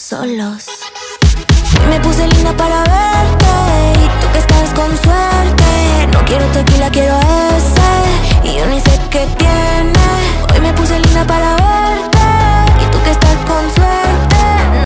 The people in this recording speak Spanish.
solos. Hoy me puse linda para verte y tú que estás con suerte. No quiero tequila, quiero ese y yo ni sé qué tiene. Hoy me puse linda para